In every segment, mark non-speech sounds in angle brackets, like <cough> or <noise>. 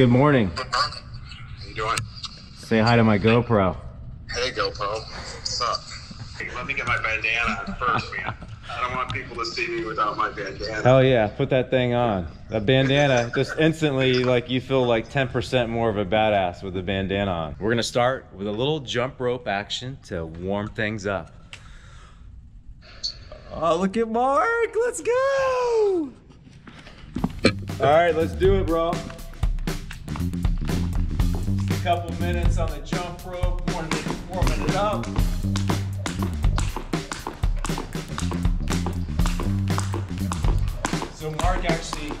Good morning. How you doing? Say hi to my GoPro. Hey GoPro, what's up? Hey, let me get my bandana on first, man. I don't want people to see me without my bandana. Hell yeah, put that thing on. That bandana, just instantly, like you feel like 10% more of a badass with the bandana on. We're gonna start with a little jump rope action to warm things up. Oh, look at Mark, let's go! All right, let's do it, bro. Couple minutes on the jump rope, warming it, warming it up. So Mark actually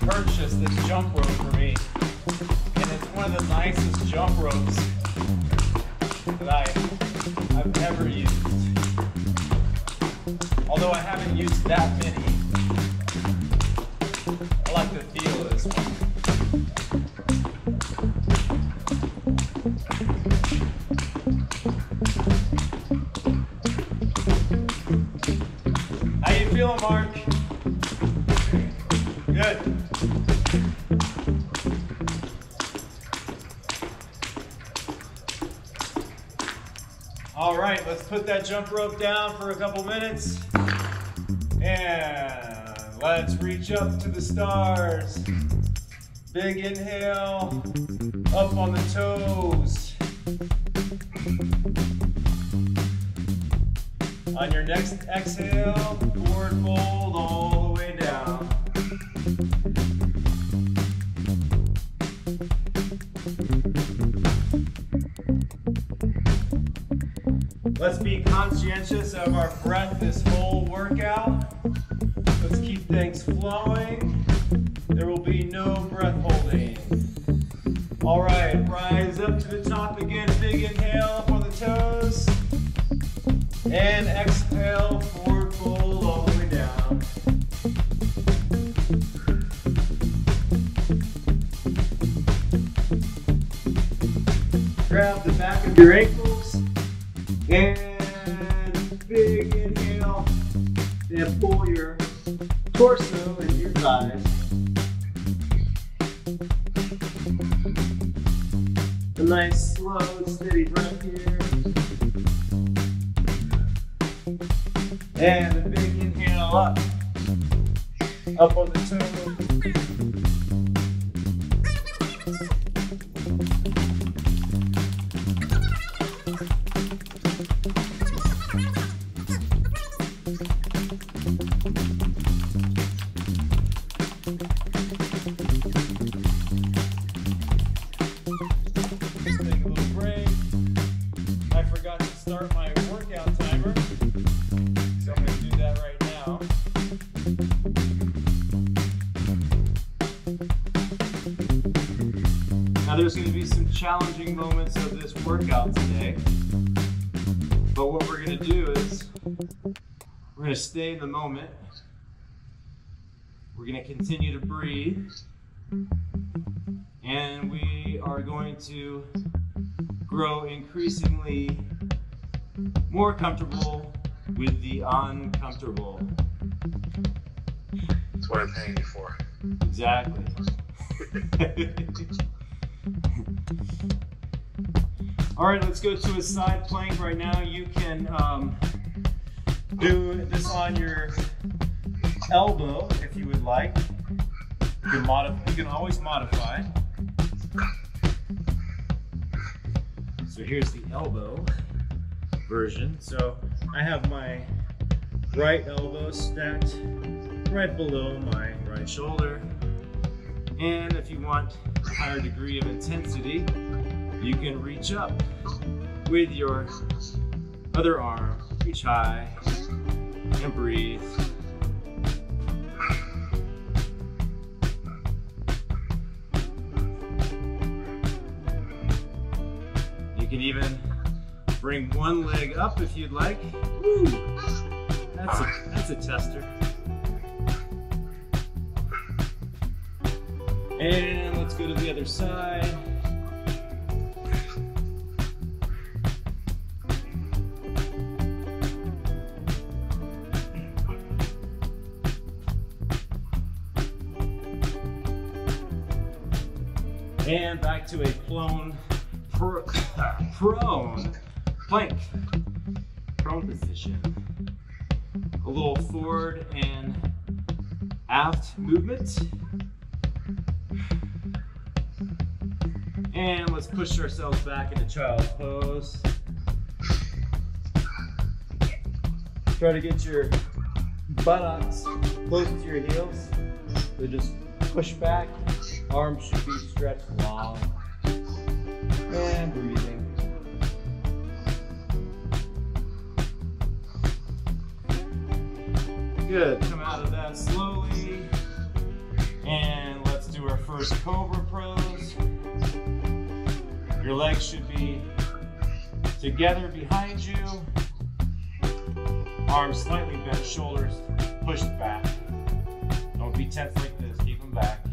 purchased this jump rope for me, and it's one of the nicest jump ropes that I, I've ever used. Although I haven't used that many, I like the Good. All right, let's put that jump rope down for a couple minutes. And let's reach up to the stars. Big inhale, up on the toes. On your next exhale, forward fold all the way down. Let's be conscientious of our breath this whole workout. Let's keep things flowing. There will be no breath holding. All right, rise up to the top again. Big inhale on the toes. And exhale, forward fold all the way down. Grab the back of your ankles. And a big inhale up. Up on the toe. Challenging moments of this workout today. But what we're gonna do is we're gonna stay in the moment. We're gonna continue to breathe. And we are going to grow increasingly more comfortable with the uncomfortable. That's what I'm paying you for. Exactly. <laughs> All right, let's go to a side plank right now. You can um, do this on your elbow if you would like. You can, you can always modify. So here's the elbow version. So I have my right elbow stacked right below my right shoulder. And if you want higher degree of intensity, you can reach up with your other arm, reach high, and breathe. You can even bring one leg up if you'd like. Woo! That's a, that's a tester. And let's go to the other side. And back to a prone, pr <laughs> prone plank. Prone position. A little forward and aft movement. And let's push ourselves back into child's pose. Try to get your buttocks close to your heels. So just push back. Arms should be stretched long. And breathing. Good. Legs should be together behind you. Arms slightly bent, shoulders pushed back. Don't be tense like this, keep them back.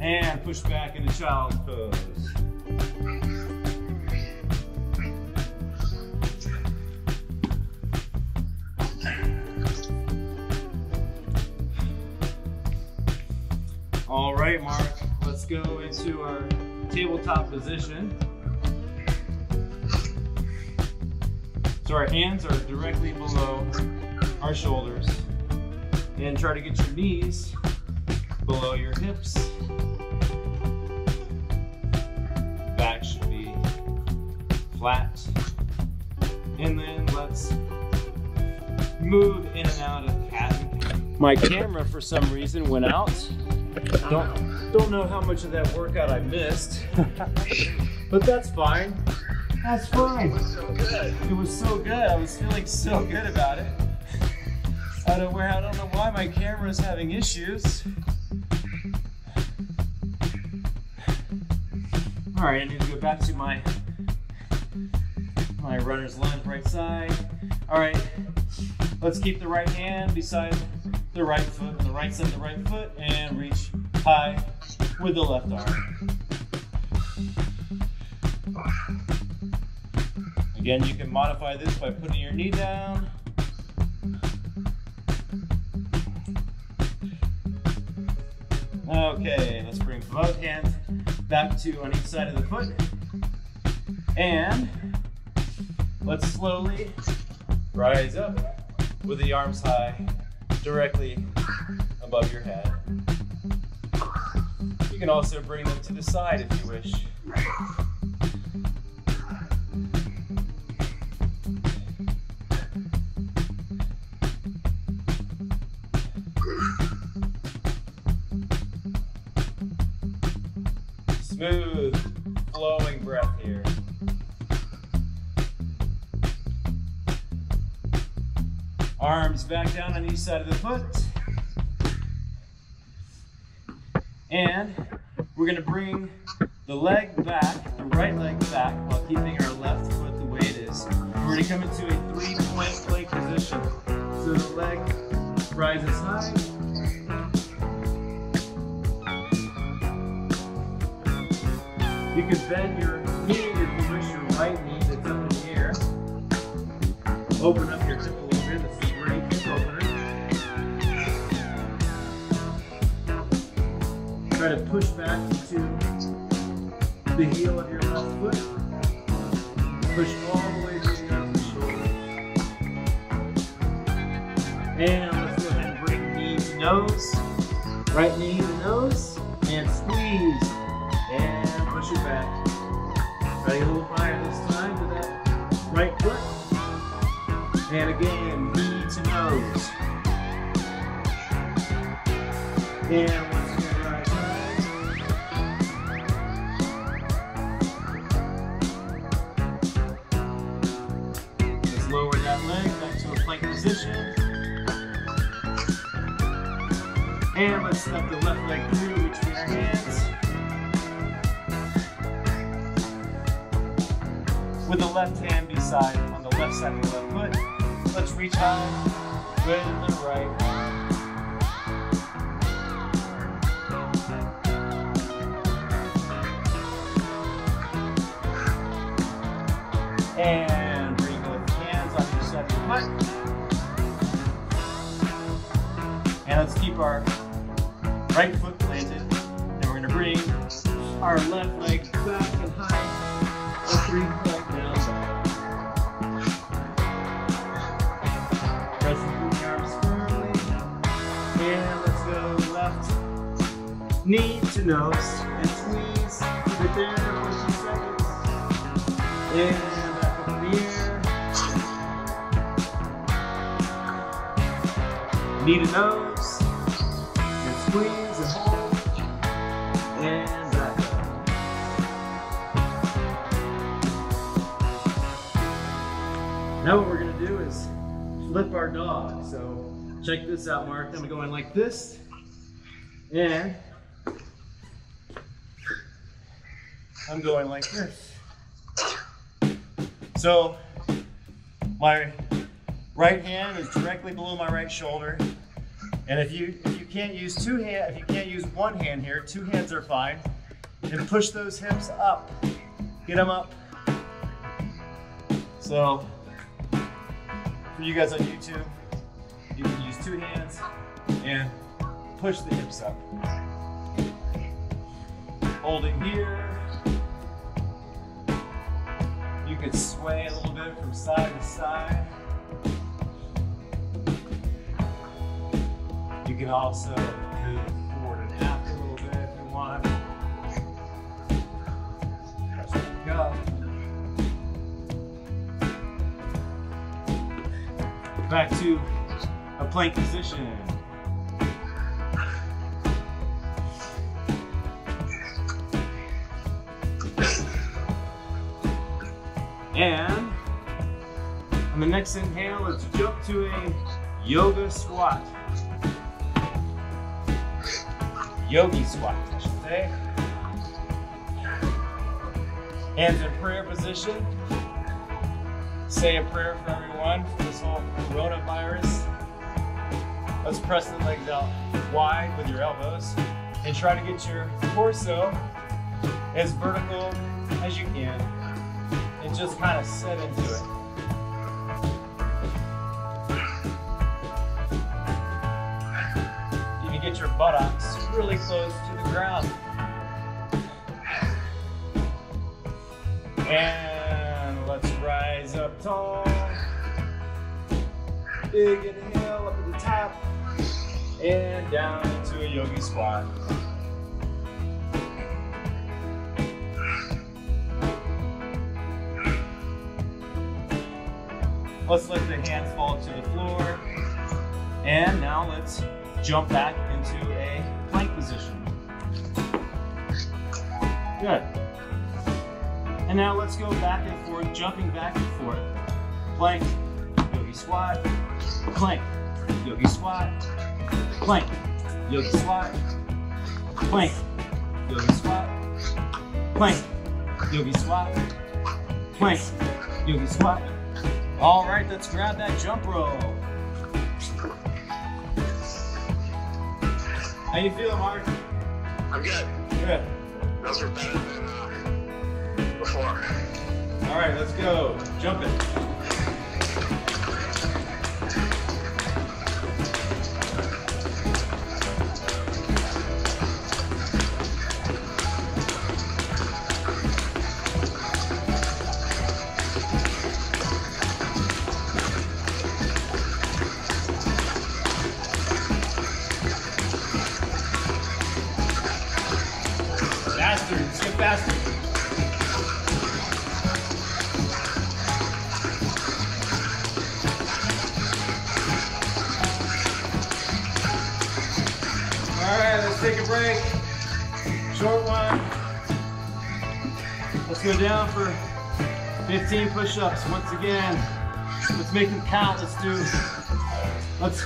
And push back into child's pose. Right, Mark, let's go into our tabletop position. So our hands are directly below our shoulders. And try to get your knees below your hips. Back should be flat. And then let's move in and out of cat. My camera for some reason went out. Don't don't know how much of that workout I missed. <laughs> but that's fine. That's fine. It was so good. It was so good. I was feeling so good about it. I don't, I don't know why my camera is having issues. All right, I need to go back to my my runner's lunge, right side. All right, let's keep the right hand beside the right foot, the right side of the right foot, and reach high with the left arm. Again, you can modify this by putting your knee down. Okay, let's bring both hands back to on each side of the foot. And let's slowly rise up with the arms high directly above your head. You can also bring them to the side if you wish. Back down on each side of the foot. And we're gonna bring the leg back, the right leg back, while keeping our left foot the way it is. We're gonna come into a three-point plank position. So the leg rises high, You can bend your knee if you wish, your right knee that's up in the air. Open up your hip push back to the heel of your left foot. Push all the way to the upper shoulder. And let's go ahead and bring knee to nose. Right knee to nose. And squeeze. And push it back. Try to get a little higher this time to that right foot. And again, knee to nose. And plank position. And let's step the left leg through between our hands. with the left hand beside on the left side of the left foot. Let's reach high with the right let's keep our right foot planted. And we're gonna bring our left leg back and high. Let's bring back down. Press the arms firmly. And let's go left knee to nose and squeeze. It there for few seconds. And back up. Knee to nose. Squeeze and hold. And back up. Now what we're gonna do is flip our dog. So check this out, Mark. I'm going like this. And I'm going like this. So my right hand is directly below my right shoulder. And if you if you can't use two hand if you can't use one hand here, two hands are fine. And push those hips up. Get them up. So for you guys on YouTube, you can use two hands and push the hips up. Hold it here. You could sway a little bit from side to side. Can also move forward and after a little bit if you want. Press back. Back to a plank position. And on the next inhale, let's jump to a yoga squat. Yogi squat, I should say. Hands in prayer position. Say a prayer for everyone for this whole coronavirus. Let's press the legs out wide with your elbows and try to get your torso as vertical as you can and just kind of set into it. You can get your buttocks really close to the ground. And let's rise up tall. Big inhale up at the top and down into a yogi squat. Let's let the hands fall to the floor. And now let's jump back into Good. And now let's go back and forth, jumping back and forth. Plank, yogi squat, plank, yogi squat, plank, yogi squat, plank, yogi squat, plank, yogi squat, plank, yogi squat. All right, let's grab that jump rope. How you feeling, Mark? I'm good. Good. Those were better than uh, before. All right, let's go. Jump it. Push-ups once again. Let's make them count. Let's do, let's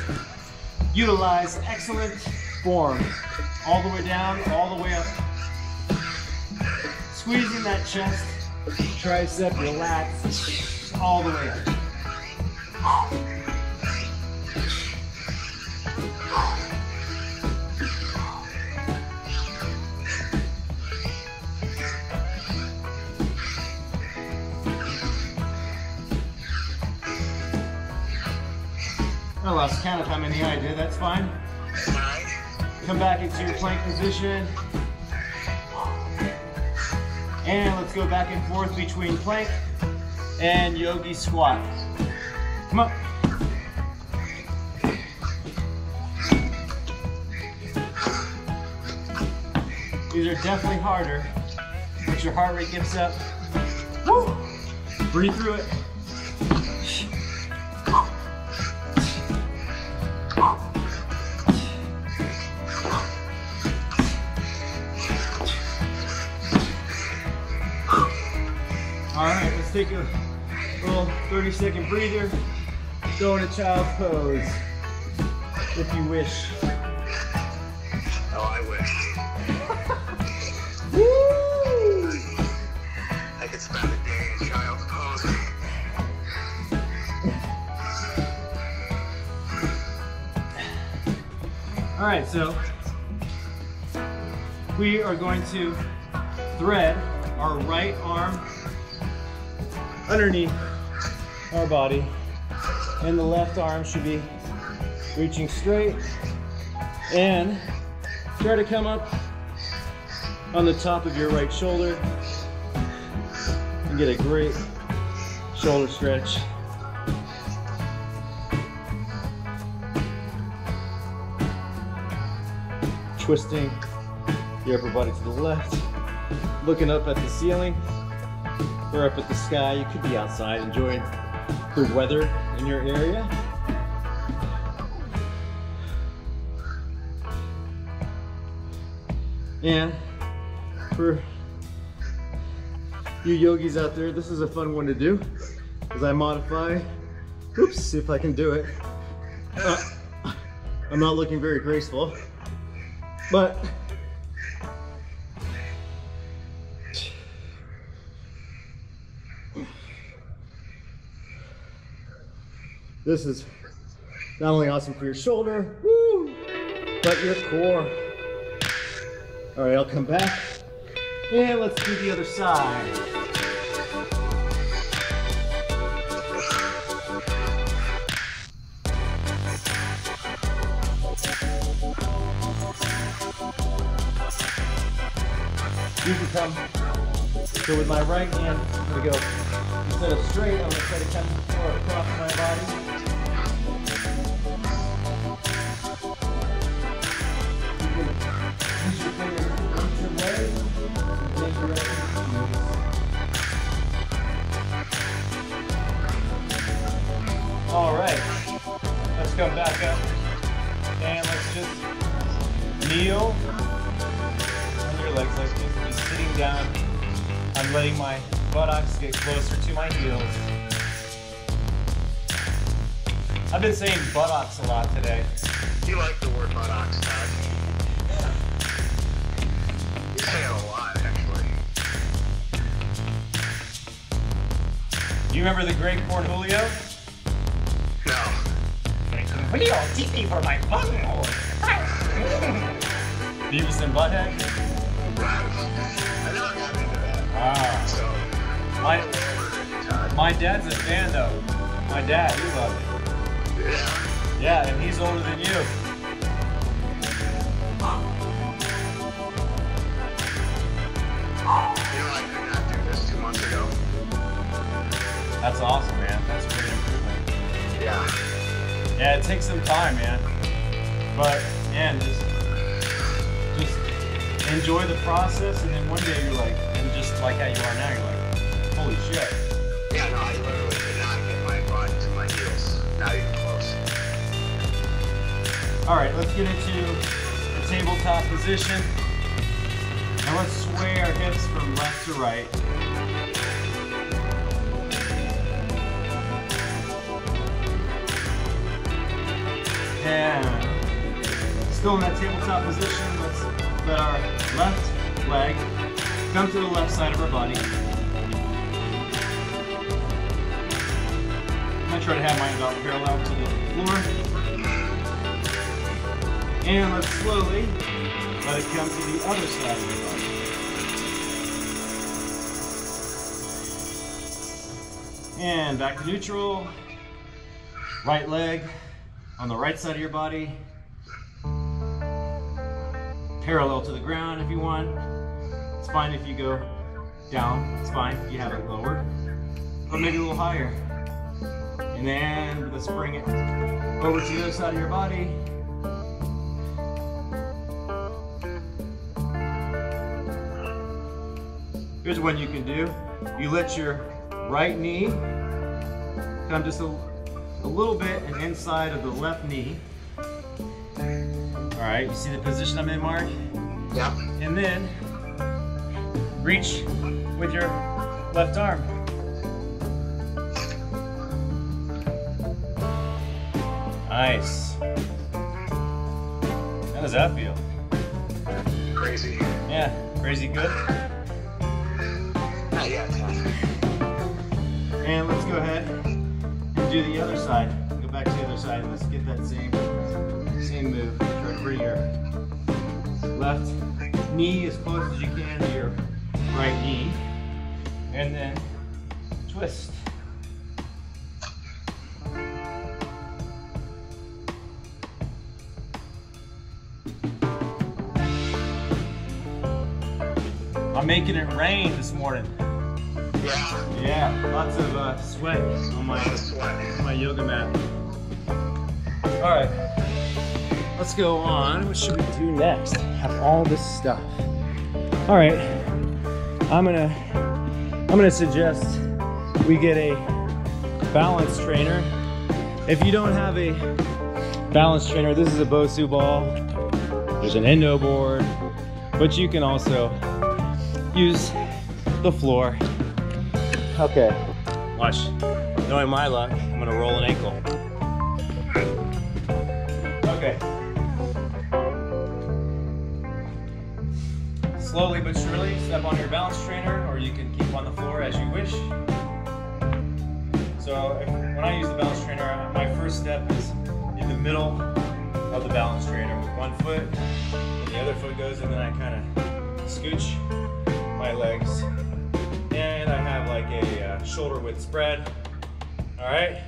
utilize excellent form. All the way down, all the way up. Squeezing that chest, tricep, relax, all the way up. Lost count of how many I did, that's fine. Come back into your plank position. And let's go back and forth between plank and yogi squat. Come on. These are definitely harder, but your heart rate gets up. Woo! Breathe through it. Take a little 30 second breather. Go into child pose if you wish. Oh, I wish. <laughs> Woo! I could spend a day in child's pose. All right, so we are going to thread our right arm underneath our body, and the left arm should be reaching straight. And try to come up on the top of your right shoulder and get a great shoulder stretch. twisting your upper body to the left, looking up at the ceiling or up at the sky. You could be outside enjoying the weather in your area. And for you yogis out there, this is a fun one to do as I modify. Oops, see if I can do it. Uh, I'm not looking very graceful. But this is not only awesome for your shoulder, woo, but your core. All right, I'll come back and let's do the other side. You can come. So with my right hand, I'm gonna go instead of straight, I'm gonna try to come across my body. Let's come back up and let's just kneel on your legs like this, just be sitting down. I'm letting my buttocks get closer to my heels. I've been saying buttocks a lot today. You like the word buttocks, Todd? You say it a lot, actually. Do you remember the great Cornholio? No. Julio, teach me for my bunghole. Beavis and Butthead? I know I got into that. Ah. So, My, my dad's a fan though. My dad, he loved it. Yeah. Yeah, and he's older than you. You know, I could not do this two months ago. That's awesome, man. That's a great improvement. Yeah. Yeah, it takes some time, man. But man, just just enjoy the process, and then one day you're like, and just like how you are now, you're like, holy shit. Yeah, no, I literally could not get my butt to my heels. Not even close. All right, let's get into the tabletop position, and let's sway our hips from left to right. And still in that tabletop position, let's let our left leg come to the left side of our body. I'm gonna try to have mine about parallel to the floor. And let's slowly let it come to the other side of the body. And back to neutral. Right leg on the right side of your body. parallel to the ground if you want. It's fine if you go down. It's fine if you have it lowered. Or maybe a little higher. And then let's bring it over to the other side of your body. Here's one you can do. You let your right knee come just a, a little bit and inside of the left knee. All right, you see the position I'm in, Mark? Yeah. And then reach with your left arm. Nice. How does that feel? Crazy. Yeah, crazy good. Not yet. And let's go ahead do the other side. Go back to the other side let's get that same same move. To bring your left knee as close as you can to your right knee. And then twist. I'm making it rain this morning. Yeah. Yeah, lots of uh, sweat on my sweat. my yoga mat. All right, let's go on. What should we do next? Have all this stuff. All right, I'm gonna I'm gonna suggest we get a balance trainer. If you don't have a balance trainer, this is a Bosu ball. There's an Indo board, but you can also use the floor. Okay. Watch. Knowing my luck, I'm gonna roll an ankle. Okay. Slowly but surely, step on your balance trainer, or you can keep on the floor as you wish. So if, when I use the balance trainer, my first step is in the middle of the balance trainer with one foot, and the other foot goes, and then I kind of scooch my legs and I have like a uh, shoulder width spread. All right,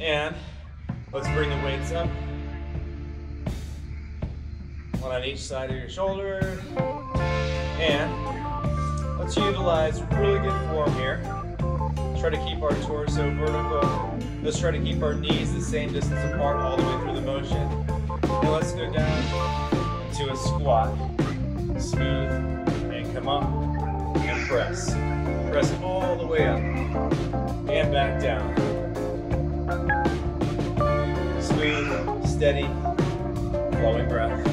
and let's bring the weights up. One on each side of your shoulder, and let's utilize really good form here. Try to keep our torso vertical. Let's try to keep our knees the same distance apart all the way through the motion. And let's go down to a squat. Smooth and come up press. Press all the way up and back down. Smooth, steady, flowing breath.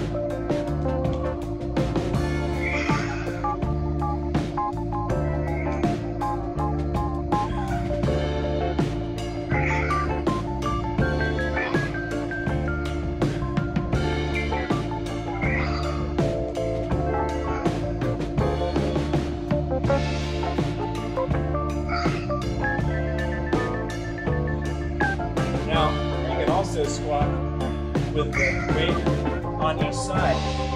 With the weight on each side.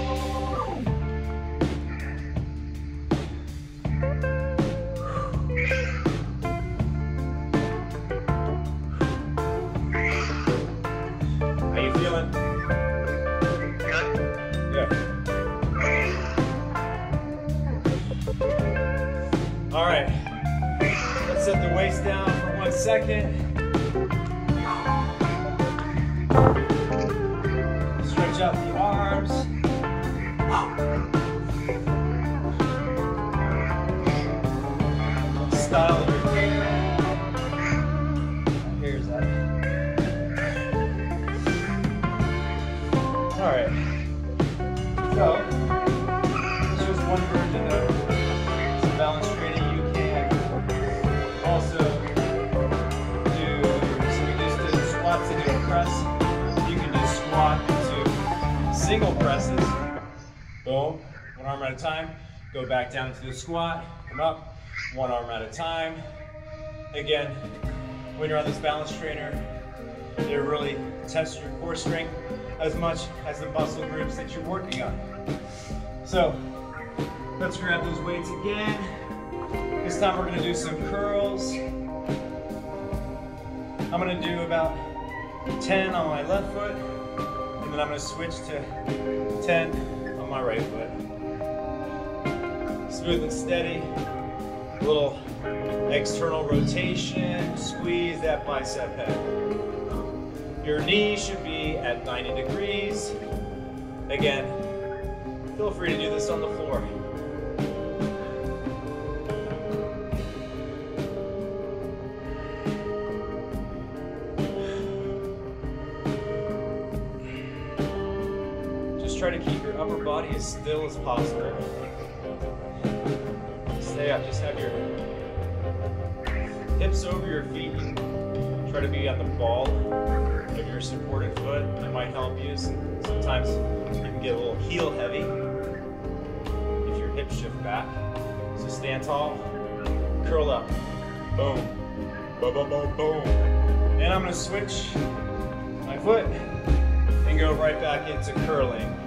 Stretch out presses. Boom, one arm at a time. Go back down into the squat, come up, one arm at a time. Again, when you're on this balance trainer, it really tests your core strength as much as the muscle groups that you're working on. So, let's grab those weights again. This time we're gonna do some curls. I'm gonna do about 10 on my left foot, and then I'm gonna switch to 10 on my right foot. Smooth and steady. A little external rotation. Squeeze that bicep head. Your knee should be at 90 degrees. Again, feel free to do this on the floor. Try to keep your upper body as still as possible. Stay up, just have your hips over your feet. Try to be on the ball of your supported foot. That might help you. Sometimes you can get a little heel heavy if your hips shift back. So stand tall, curl up. Boom. Boom, boom, boom, boom. And I'm gonna switch my foot and go right back into curling.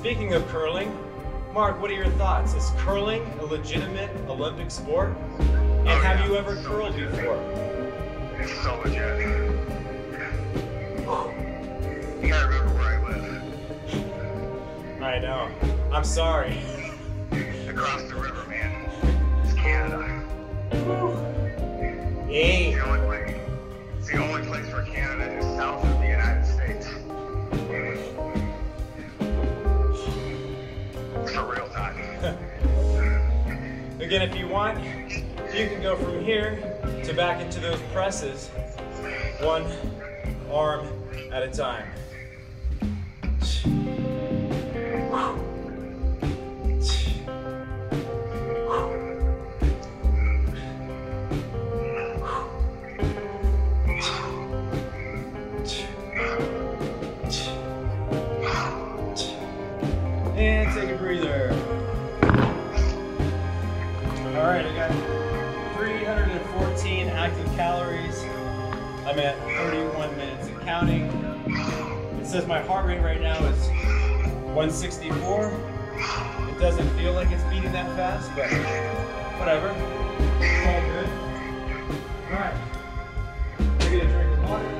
Speaking of curling, Mark, what are your thoughts? Is curling a legitimate Olympic sport? And Oh, have yeah. you ever curled before? It's so legit. You gotta remember where I live. I know. I'm sorry. Again, if you want, you can go from here to back into those presses, one arm at a time. 164. It doesn't feel like it's beating that fast, but whatever. It's all good. All right. We're gonna drink water.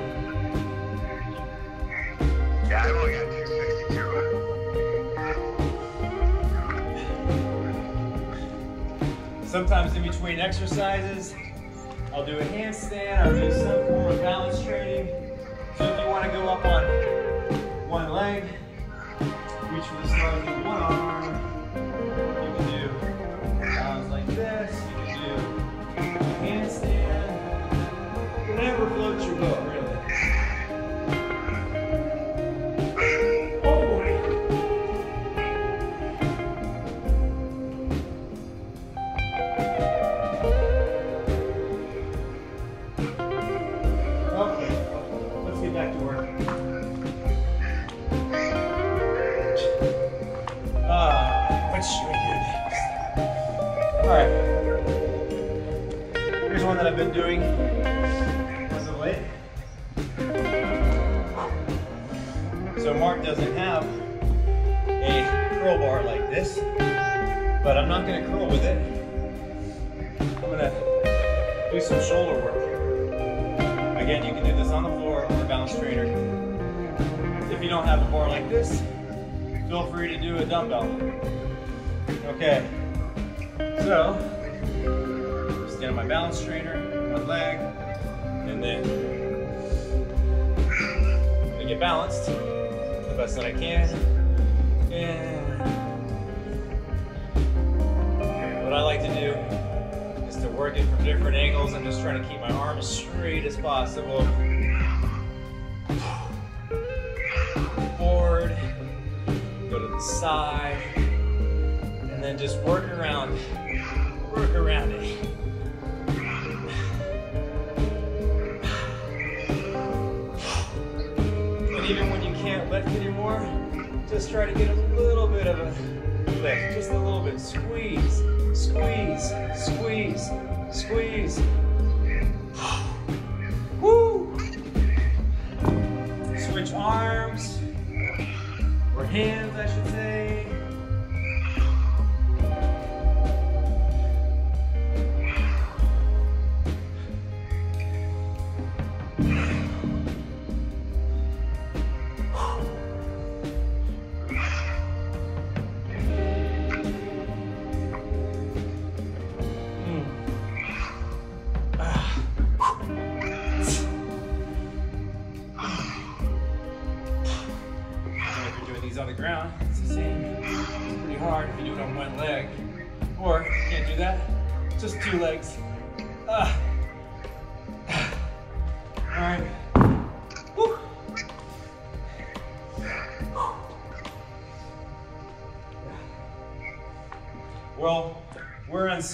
Yeah, I've only got 262. Sometimes in between exercises, one that I've been doing late. So Mark doesn't have a curl bar like this, but I'm not gonna curl with it. I'm gonna do some shoulder work. Again, you can do this on the floor on the balance trainer. If you don't have a bar like this, feel free to do a dumbbell. Okay, so stand on my balance trainer, one leg, and then gonna get balanced the best that I can. And what I like to do is to work it from different angles. I'm just trying to keep my arm as straight as possible. Forward, go to the side, and then just work around, work around it. Lift anymore, just try to get a little bit of a lift, just a little bit. Squeeze, squeeze, squeeze, squeeze.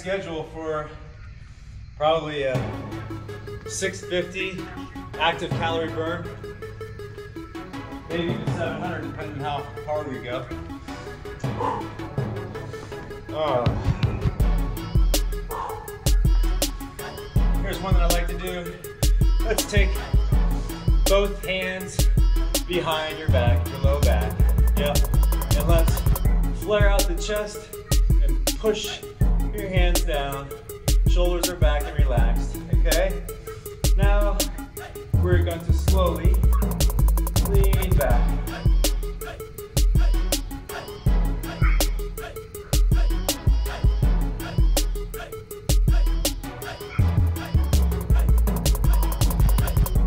Schedule for probably a 650 active calorie burn. Maybe even 700 depending on how hard we go. Oh. Here's one that I like to do. Let's take both hands behind your back, your low back. Yep. And let's flare out the chest and push your hands down. Shoulders are back and relaxed. Okay? Now we're going to slowly lean back.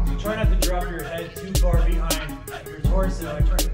So try not to drop your head too far behind your torso.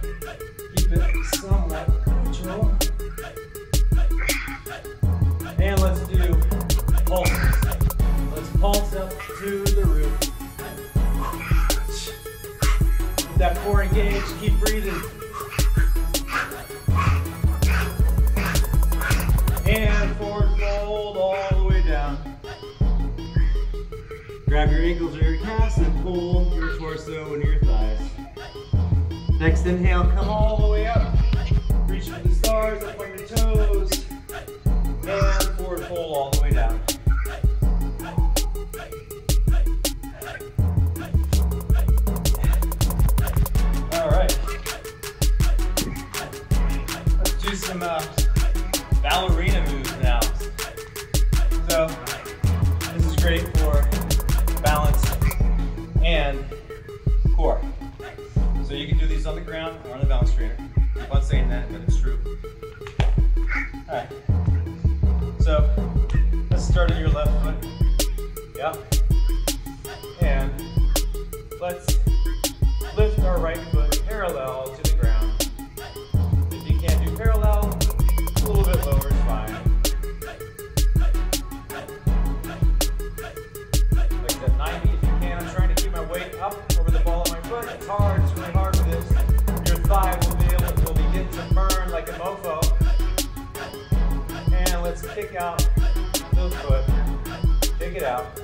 Kick it out.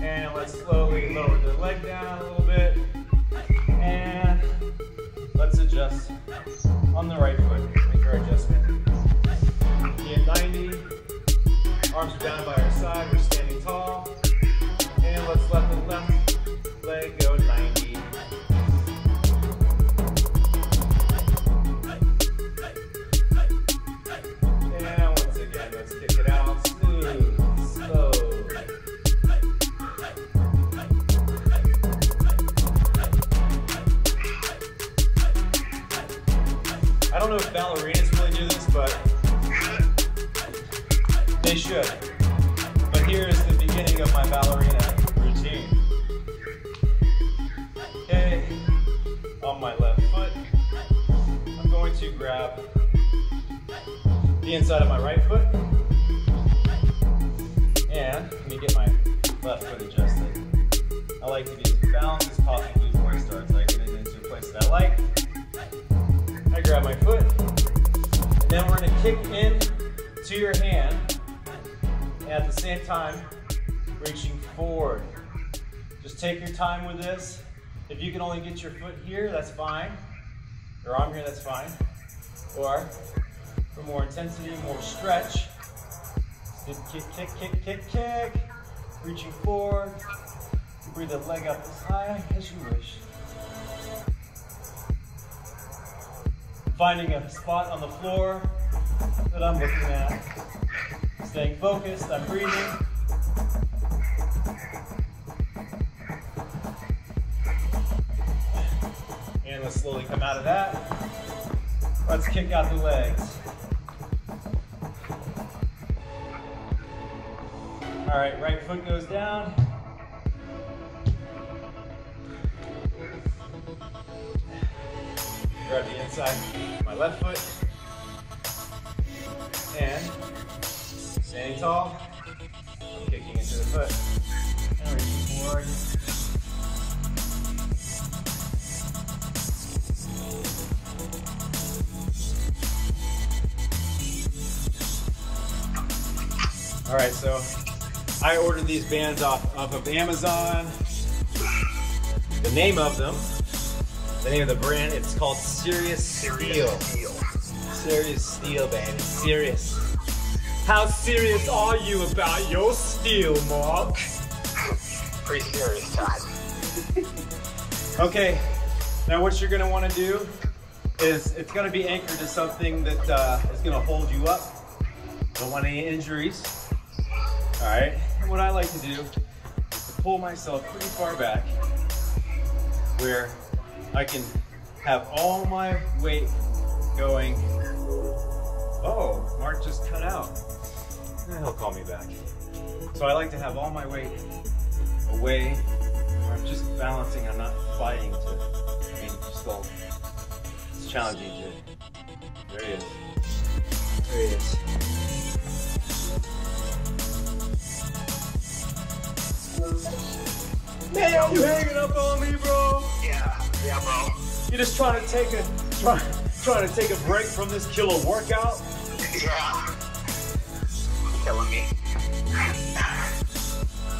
And let's slowly lower the leg down a little bit. And let's adjust on the right foot. Then we're gonna kick in to your hand, and at the same time, reaching forward. Just take your time with this. If you can only get your foot here, that's fine. Your arm here, that's fine. Or for more intensity, more stretch, kick, kick, kick, kick, kick, kick. Reaching forward. Breathe the leg up as high as you wish. Finding a spot on the floor that I'm looking at. Staying focused, I'm breathing. And let's slowly come out of that. Let's kick out the legs. All right, right foot goes down. Grab the inside my left foot, and standing tall, kicking into the foot. And forward. All right, so I ordered these bands off, off of Amazon. The name of them, the name of the brand, it's called Serious Steel. Serious Steel, baby. Serious. How serious are you about your steel, Mark? Pretty serious time. Okay, now what you're gonna wanna do is it's gonna be anchored to something that uh, is gonna hold you up. Don't want any injuries. All right, and what I like to do is to pull myself pretty far back where I can have all my weight going. Oh, Mark just cut out. Eh, He'll call me back. So I like to have all my weight away I'm just balancing, I'm not fighting to, I mean, still, it's challenging to, there he is. There he is. Man, you hanging up on me, bro? Yeah, yeah, bro. You just trying to take a, try, trying to take a break from this killer workout? Yeah. Killing me.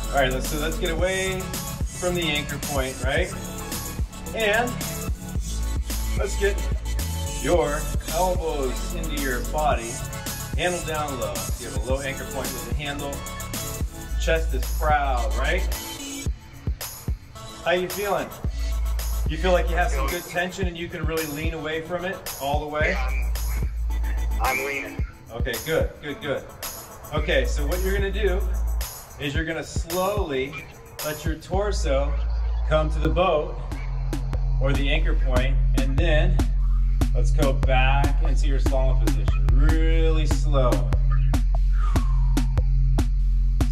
All right, let's, so let's get away from the anchor point, right? And let's get your elbows into your body, handle down low. You have a low anchor point with the handle. Chest is proud, right? How you feeling? You feel like you have some good tension and you can really lean away from it all the way? Yeah, I'm, I'm leaning. Okay, good, good, good. Okay, so what you're gonna do is you're gonna slowly let your torso come to the boat or the anchor point, and then let's go back into your slalom position, really slow.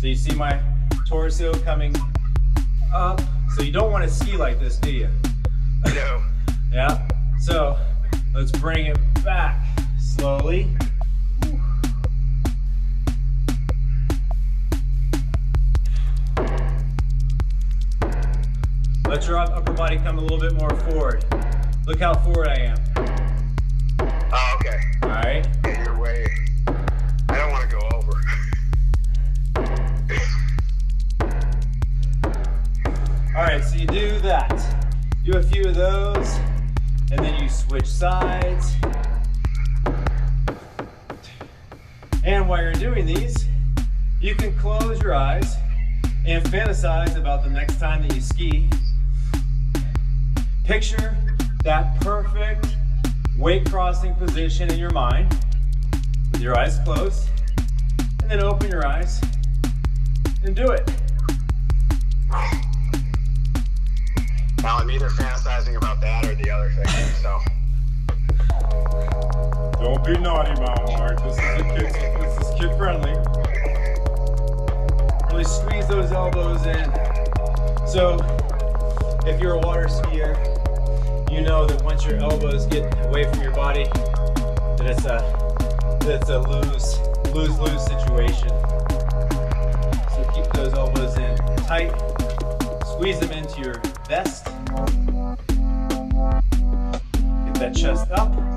So you see my torso coming up. So you don't want to ski like this, do you? No. Yeah. So let's bring it back slowly. Let your upper body come a little bit more forward. Look how forward I am. Oh, okay. All right. Yeah, you're way. I don't want to go over. All right. So you do. Do a few of those, and then you switch sides. And while you're doing these, you can close your eyes and fantasize about the next time that you ski. Picture that perfect wake crossing position in your mind with your eyes closed, and then open your eyes and do it. Now I'm either fantasizing about that or the other thing. So Don't be naughty, Mount Mark. This is a kid. This is kid friendly. Really squeeze those elbows in. So, if you're a water skier, you know that once your elbows get away from your body, that it's a that it's a lose lose lose situation. So keep those elbows in tight. Squeeze them into your vest. Get that chest up.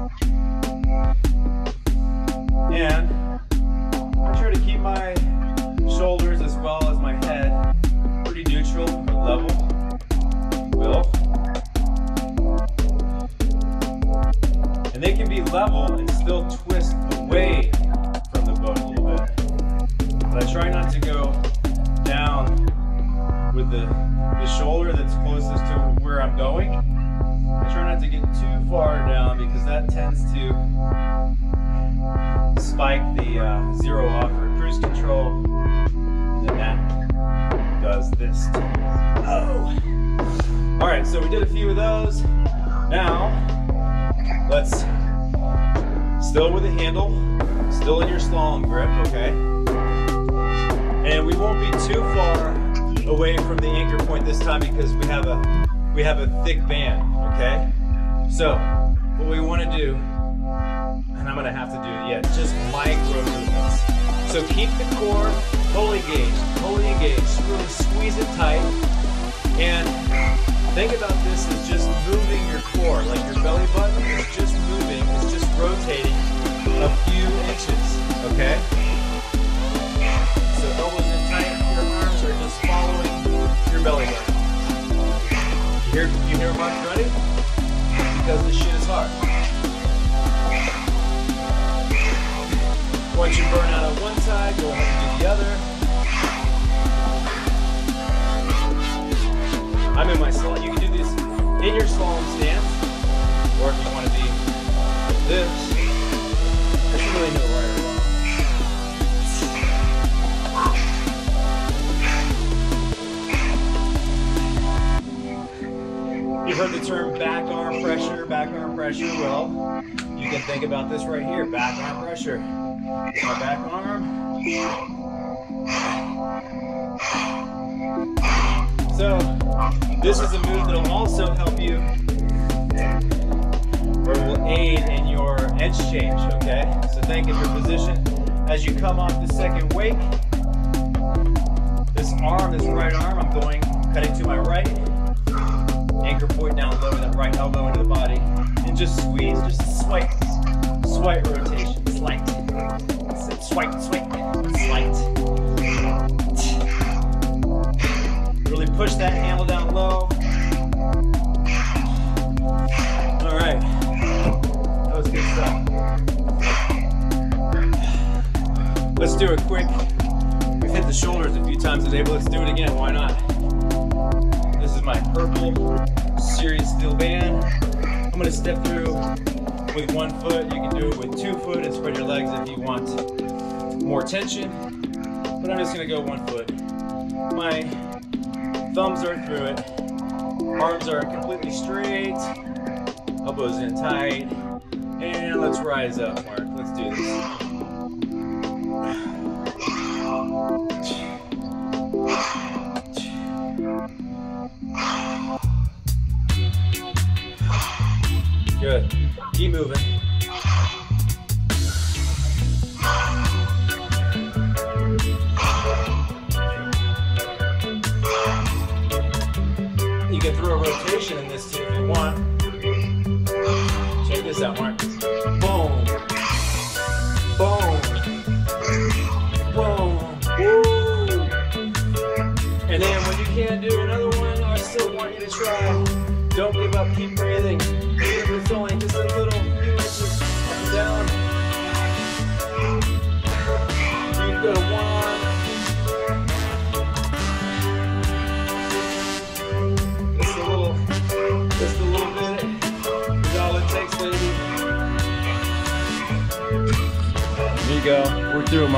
Thick band, okay? So what we want to do, and I'm gonna have to do it yet, just micro movements. So keep the core totally engaged, totally engaged. Really squeeze it tight, and think about this as just moving your core, like your belly button is just moving, it's just rotating a few inches. Okay. So elbows in tight, your arms are just following your belly button. Hear, you hear Mark running? Because this shit is hard. Once you burn out on one side, go ahead and do the other. I'm in my slalom. You can do this in your slalom stance, or if you want to be this. There's really no right You've heard the term back arm pressure, back arm pressure. Well, you can think about this right here, back arm pressure. My back arm. So, this is a move that'll also help you, or will aid in your edge change, okay? So think of your position as you come off the second wake. This arm, this right arm, I'm going, cutting to my right anchor point down low, that right elbow into the body, and just squeeze, just slight, slight rotation, slight, swipe, swipe, slight. Really push that handle down low. All right, that was good stuff. Let's do it quick. We've hit the shoulders a few times today, but let's do it again. Why not? This is my purple Serious Steel band. I'm gonna step through with one foot. You can do it with two foot and spread your legs if you want more tension. But I'm just gonna go one foot. My thumbs are through it. Arms are completely straight. Elbows in tight. And let's rise up, Mark. Let's do this. Keep moving.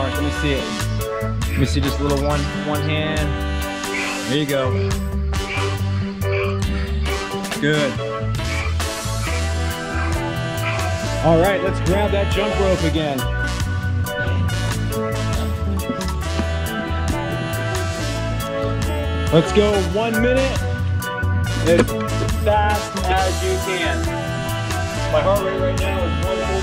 Mark. Let me see it. Let me see just a little one, one hand. There you go. Good. All right, let's grab that jump rope again. Let's go one minute as fast as you can. My heart rate right now is 143.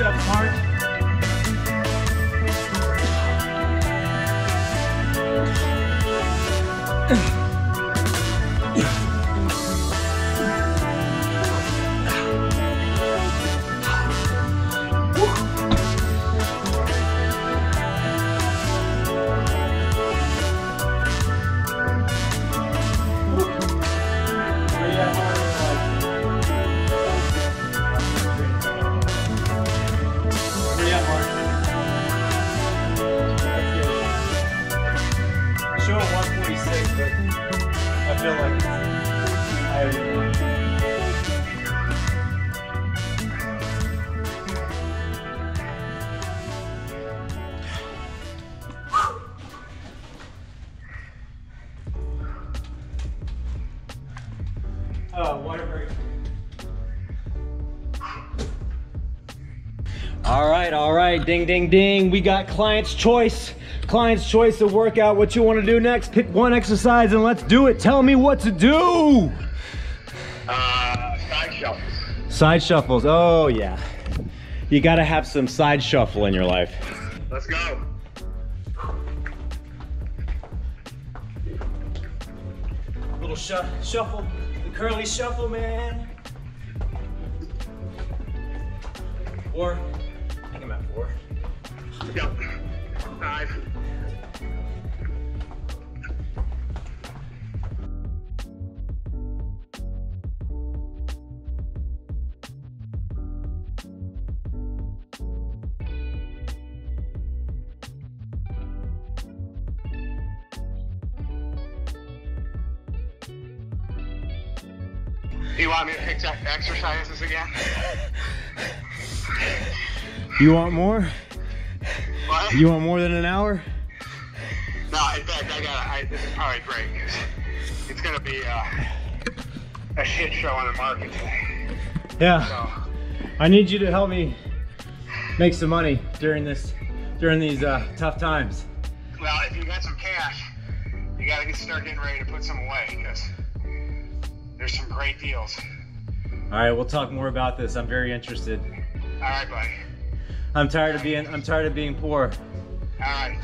15 push-ups, ding, ding, ding. We got client's choice. Client's choice to work out what you want to do next. Pick one exercise and let's do it. Tell me what to do. Uh, side shuffles. Side shuffles. Oh, yeah. You got to have some side shuffle in your life. Let's go. Little shu shuffle. The curly shuffle, man. Four. Four. Yep. Five. You want me to pick exercises again? <laughs> You want more? What? You want more than an hour? No, in fact, I got. I, this is probably great because it's gonna be uh, a shit show on the market today. Yeah. So I need you to help me make some money during this, during these uh, tough times. Well, if you got some cash, you gotta get start getting ready to put some away because there's some great deals. All right, we'll talk more about this. I'm very interested. All right, buddy. I'm tired of being, I'm tired of being poor. All right,